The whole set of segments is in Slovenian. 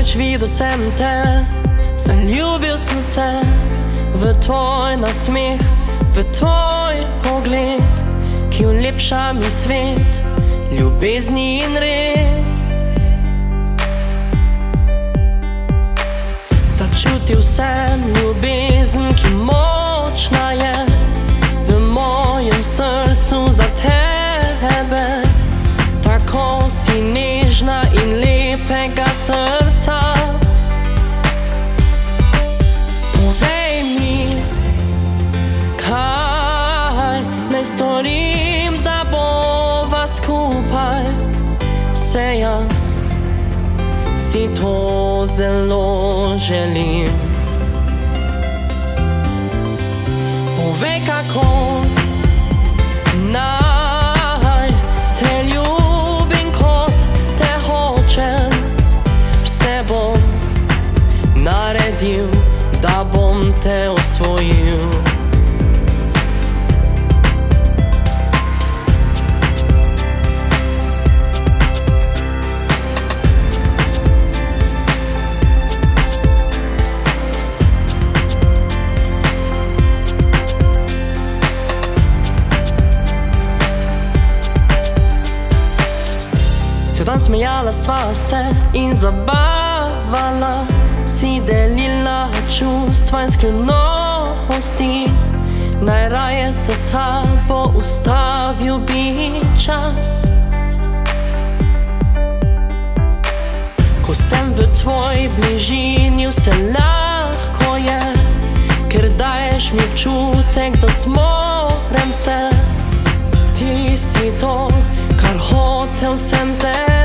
Prvič videl sem te, zaljubil sem se v tvoj nasmeh, v tvoj pogled, ki ulepša mi svet, ljubezni in red. Začutil sem ljubezen, ki močna storim, da bova skupaj. Se jaz si to zelo želim. Smejala sva se in zabavala, si delila čustva in skrivnosti. Najraje se tabo ustavil bi čas. Ko sem v tvoji bližini, vse lahko je, ker daješ mi občutek, da zmorem se. Ti si to, kar hotel sem zelo.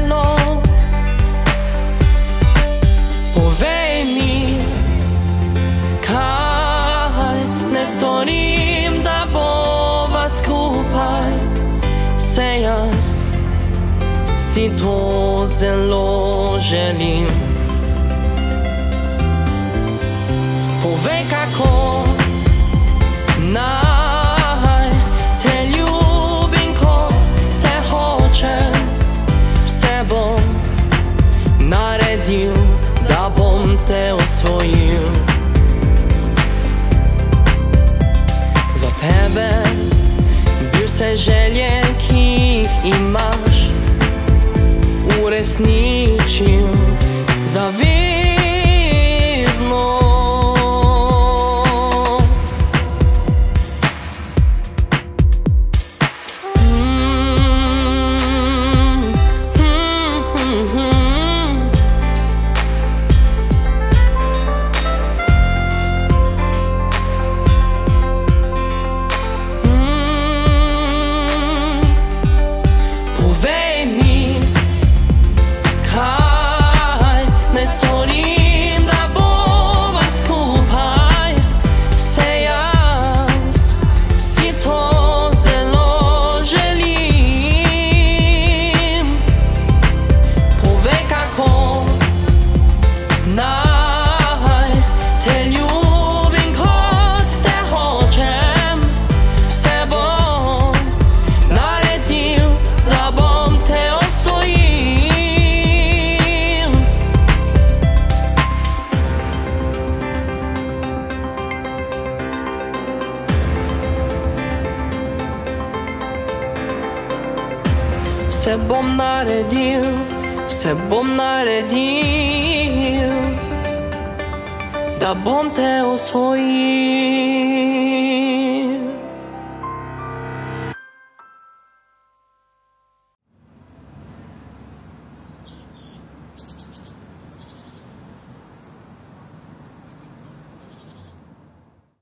Storim, da bova skupaj. Se jaz si to zelo želim. Povej, kako vse želje, ki jih imaš, uresničil zavedno. Vse bom naredil, vse bom naredil, da bom te osvojil.